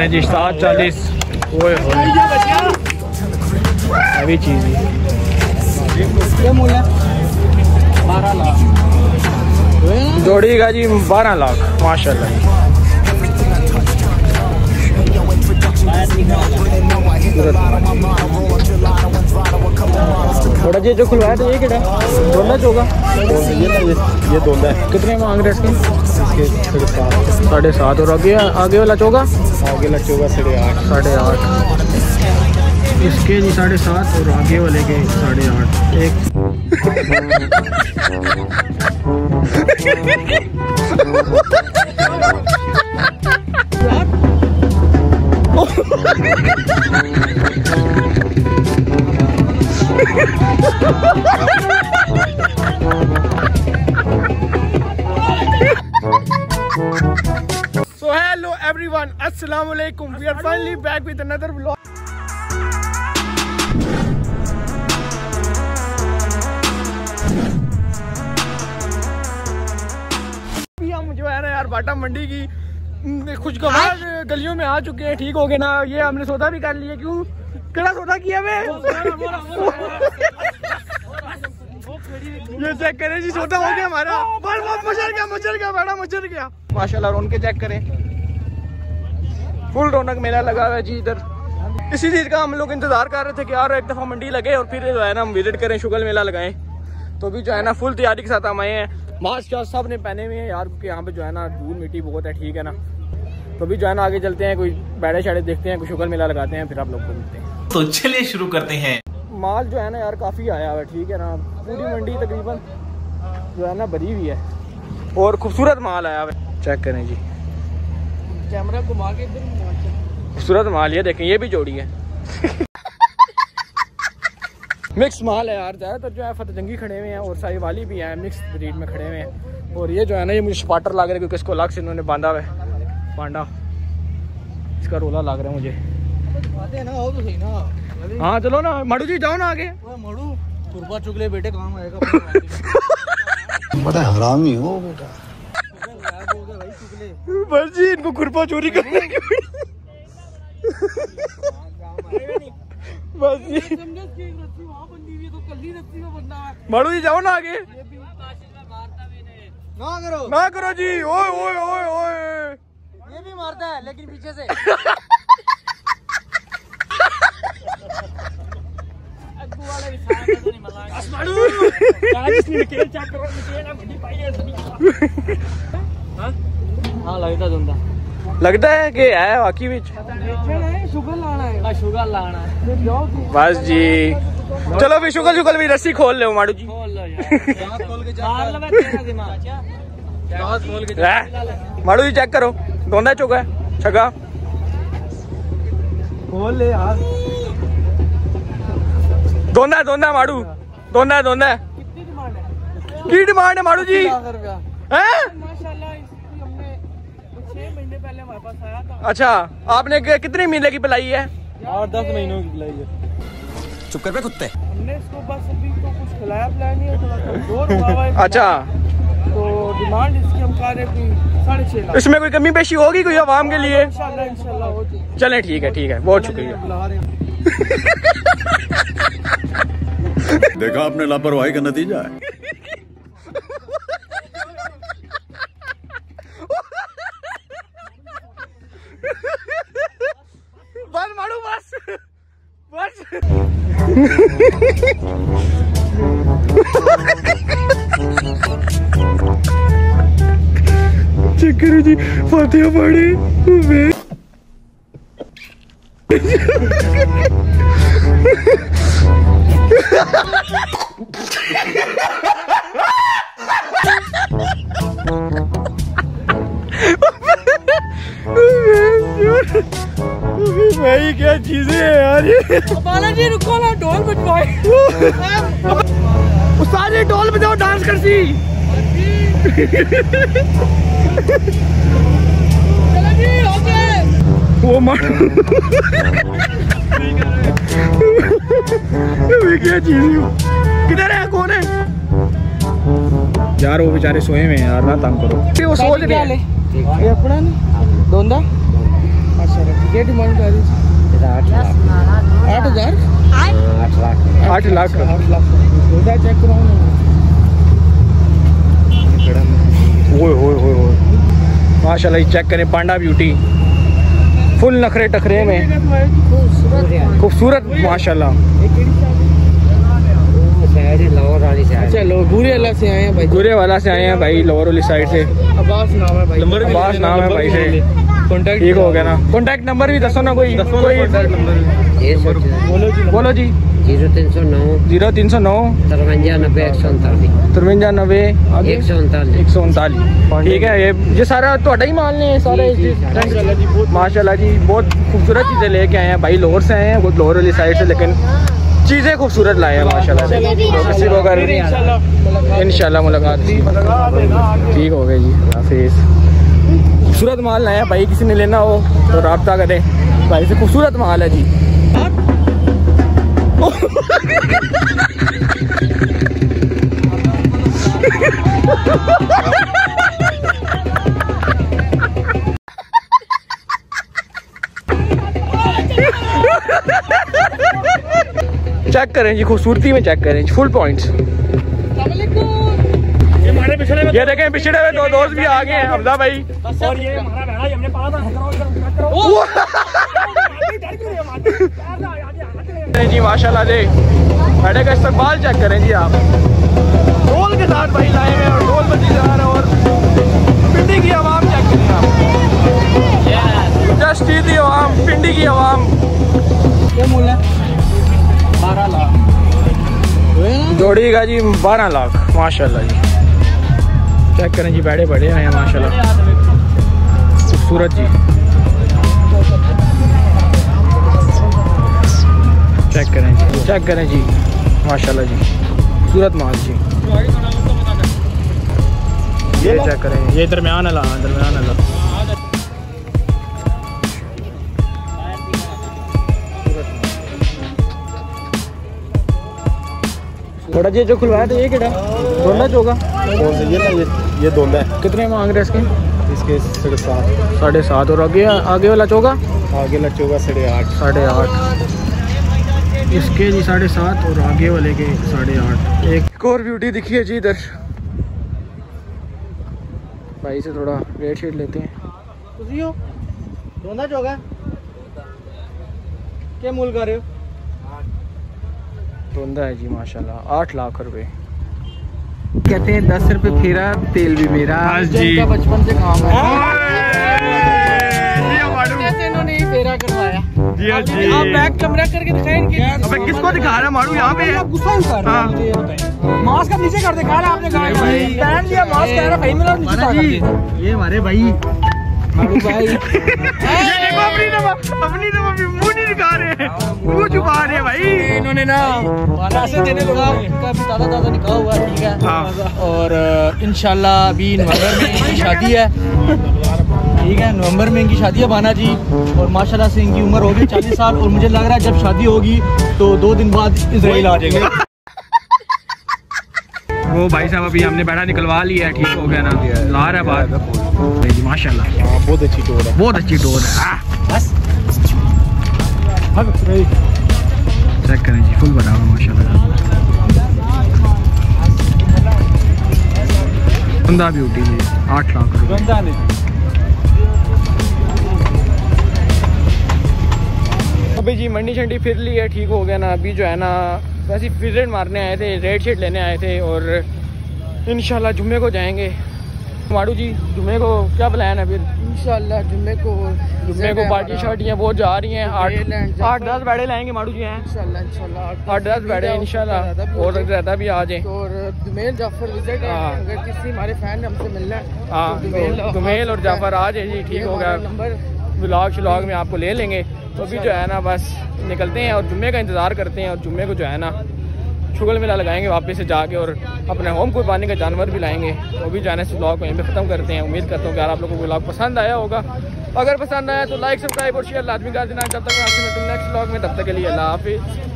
जी सात चालीस। अभी चीज़। जोड़ी का जी बारह लाख माशाल्लाह। थोड़ा जी जो खुलवाया था ये कितना दोनों चोगा ये ये ये दोनों है कितने मांग रहे हैं इसके इसके साढ़े सात और आगे आगे वाला चोगा आगे लगे होगा साढ़े आठ साढ़े आठ इसके जी साढ़े सात और आगे वाले के साढ़े आठ एक So hello everyone, assalamu alaikum. We are finally back with another vlog. हम जो है ना यार बाटा मंडी की हम्म, खुशगवार गलियों में आ चुके हैं ठीक हो गए ना ये हमने सौदा भी कर लिया क्यों कड़ा सौदा किया वे ये चेक करें जी सौदा हो गया हमारा। बस बस मचल गया मचल गया बड़ा मचल गया। माशाल्लाह उनके चेक करें। फुल रौनक मेला लगा हुआ है जी इधर। इसी चीज़ का हम लोग इंतज़ार कर रहे थे कि यार एक दफ़ा मंडी लगे और फिर जो है ना हम विज़िट करें शुगल मेला लगाएँ। तो भी जो है ना फुल तैयारी के साथ हम आए हैं। मास्क शास्क सबने पहने हुए हैं यार क्योंकि यहाँ पे जो है ना धूल मिट्टी बहुत है ठीक है ना। तो भी जो है ना आगे चलते हैं कोई बैडे शाड़े देखते हैं कोई शुगल मेला लगाते हैं फिर आप लोग को मिलते हैं। तो चलिए शुरू करते हैं। माल जो है ना यार काफ़ी आया हुआ है ठीक है ना? पूरी मंडी तकरीबन जो है ना भरी हुई है। और खूबसूरत माल आया हुआ है। चेक करें जी। कैमरा घुमा के इधर खूबसूरत माल ये देखें ये भी जोड़ी है। मिक्स माल है यार ज़्यादातर जो है फतेह जंगी खड़े हुए हैं और साई वाली भी है मिक्स ब्रीड में खड़े हुए हैं। और ये जो है ना ये मुझे स्पाटर लग रहा है क्योंकि इसको अलग से इन्होंने बांधा हुआ है। पांडा इसका रोला लग रहा है मुझे। हाँ चलो ना मड़ू जी जाओ ना आगे। कुर्बा चुगले बेटे काम आएगा बड़ा हरामी हो बेटा। बस जी इनको खुरपा चोरी करने की बस जी। माड़ू जी जाओ ना आगे। ना करो। ना करो जी ओए ओए ओए ओए। ये भी मारता है लेकिन पीछे से। लगता है कि है वाकई शुगर लाना शुगर लाना बस जी। चलो भी शुगल शुगल भी रस्सी खोल ले माड़ू जी। माड़ू जी चेक करो। दोंदा चुका है? छगा। खोल ले यार दोंदा है माड़ू। दोंदा है, दोंदा है। कितनी डिमांड है की डिमांड है माड़ू जी लाख हैं? माशाल्लाह इसकी हमने छह महीने पहले हमारे आया था। अच्छा आपने कितने महीने की पिलाई है? आठ दस महीनों की लाई है। चुप कर पे कुत्ते। हमने इसको बस अभी तो कुछ खिलाया पिलाया नहीं है थोड़ा कमज़ोर हुआ हुआ है। अच्छा। तो डिमांड इसकी हम कह रहे हैं साढ़े छह लाख। इसमें कोई कमी पेशी होगी कोई आवाम के लिए? इंशाल्लाह इंशाल्लाह हो जाएगी। चलें ठीक है ठीक है बहुत शुक्रिया। देखा आपने लापरवाही का नतीजा है बस मारू बस बस चक्कर जी फतेह पढ़े बालाजी रुको ना ढोल बजवाए। उस्ताद ये ढोल बजाओ डांस कर सी जी हो गए। वो मार ये क्या चीज़ है? किधर है? कौन है? यार वो बेचारे सोए हुए हैं यार ना तंग करो। वो सोच रहे हैं। ये अपना नहीं दोंदा अच्छा रख क्या डिमांड कर रही आठ हज़ार? आठ? लाख। आठ लाख। चेक कराओ ओए ओए ओए ओए। माशाल्लाह चेक करें पांडा ब्यूटी फुल नखरे टखरे में। खूबसूरत। माशाल्लाह। चलो बुरे वाला से आए हैं भाई। बुरे वाला से आए हैं भाई लोअर वाली साइड से। अब्बास नाम है भाई। अब्बास नाम है भाई से। कॉन्टैक्ट ठीक हो गया ना। कॉन्टैक्ट नंबर भी दसो ना कोई। कोई बोलो जी। ज़ीरो तीन सौ नौ। ज़ीरो तीन सौ नौ। तिरवंजा नब्बे एक सौ उनतालीस। तिरवंजा नब्बे एक सौ उनतालीस। एक सौ उनतालीस। ठीक है ये ये सारा तो ही मान लें सारे माशाल्लाह जी बहुत खूबसूरत चीज़ें लेके आए हैं। भाई लोहर से आए हैं बहुत लाहौर वाली साइड से लेकिन चीज़ें खूबसूरत लाए हैं माशाल्लाह से किसी को मुलाकात। ठीक हो गई जी। हाफिज़। खूबसूरत माल हैं भाई किसी ने लेना हो तो रब्ता करें। भाई से खूबसूरत माल है जी। चेक करें जी खूबसूरती में चेक करें फुल पॉइंट्स ये देखें पिछड़े हुए दो दोस्त भी आ गए हैं हमजा भाई। और ये हमारा हमने पाला था करो करो। जी माशाल्लाह दे बड़े का इस्तेमाल चेक करें जी आप। ढोल के साथ भाई लाए हैं और ढोल बजी जा रहा है और पिंडी की आवाम चेक करें आप। जस्ट दी आवाम पिंडी की आवाम। क्या मूल बारह लाख जोड़ी का जी बारह लाख माशाल्लाह जी। चेक करें जी बैठे बड़े आए हैं माशाल्लाह। खूबसूरत जी। चेक करें जी चेक करें जी। माशाल्लाह जी। सूरत माल जी। ये चेक करें। ये दरमियान अला दरमियान अला। थोड़ा जी जो खुलवाया था ये केड़ा दोनों कौन सा ये ना ये ये दोनों है। कितने मांग रहे हैं इसके? इसके साढ़े सात। साढ़े सात और आगे आगे वाला चौगा? आगे वाला चौगा साढ़े आठ। साढ़े आठ। इसके जी साढ़े सात और आगे वाले के साढ़े आठ। एक और ब्यूटी दिखी है जी इधर। भाई से थोड़ा रेट शेट लेते हैं। चौगा क्या मूल कर रहे हो धुंधा है जी माशाल्लाह आठ लाख रुपए कहते हैं दस रुपए फेरा तेल भी मेरा। जी। का बचपन से काम है कैसे इन्होंने फेरा करवाया। आप बैक कैमरा करके दिखाएँ अबे किसको दिखा रहा है मारू यहाँ पे? आप गुस्सा कर रहे हो? मुझे ये मास्क आप नीचे कर दिखा ना आपने कहा पहन लिया मास्क कह रहा भाई मेरा नीचे ये हमारे भाई। मारू भाई। ये देखो अपनी अपनी मुँह नहीं दिखा रहे। हैं मुँह छुपा रहे भाई। इन्होंने ना पैसे देने लगा उनका भी ताज़ा ताज़ा निकाह हुआ ठीक है। हाँ। और इनशाला इंशाल्लाह अभी नवंबर में इनकी शादी है। ठीक है नवंबर में इनकी शादी है बाना जी और माशाल्लाह से इनकी उम्र होगी चालीस साल। और मुझे लग रहा है जब शादी होगी तो दो दिन बाद इसराइल आ जाएगा। वो भाई साहब अभी हमने बैठा निकलवा लिया है ठीक हो गया ना। ला रहा है बाहर जी माशाल्लाह। हाँ बहुत अच्छी टोर है। बहुत अच्छी डोर है। आह, चेक करें जी फुल बना हुआ माशाल्लाह बंदा ब्यूटी जी आठ लाख अभी जी, मंडी शंडी फिर ली है, ठीक हो गया ना? अभी जो है ना, वैसे विज़िट मारने आए थे रेड शेड लेने आए थे और इंशाल्लाह जुम्मे को जाएँगे। माड़ू जी जुम्मे को क्या प्लान है फिर? इंशाल्लाह जुम्मे को जुम्मे को पार्टी शार्टियाँ बहुत जा रही हैं आठ आठ दस बैठे लाएँगे माड़ू जी हैं। आठ दस बैठे इंशाल्लाह। और ज़्यादा भी आ जाए। और दुमेल जाफ़र विज़िट है हाँ। अगर किसी हमारे फ़ैन ने हमसे मिलना है हाँ तो तो और जाफ़र आ जाए जी ठीक हो गया। नंबर ब्लॉग श्लॉग में आपको ले लेंगे। तो अभी जो है ना बस निकलते हैं और जुम्मे का इंतज़ार करते हैं और जुम्मे को जो है ना शुगल मेला लगाएँगे वापस से जाके और अपने होम कुर्बानी का जानवर भी लाएँगे, वो भी जाने से ब्लॉग को यहीं पर ख़त्म करते हैं। उम्मीद करता हूँ कि यार आप लोगों को ब्लॉग पसंद आया होगा। अगर पसंद आया तो लाइक सब्सक्राइब और शेयर लाजमी कर देना जब तक नेक्स्ट ब्लॉग में, तब तक के लिए अल्लाह हाफिज़।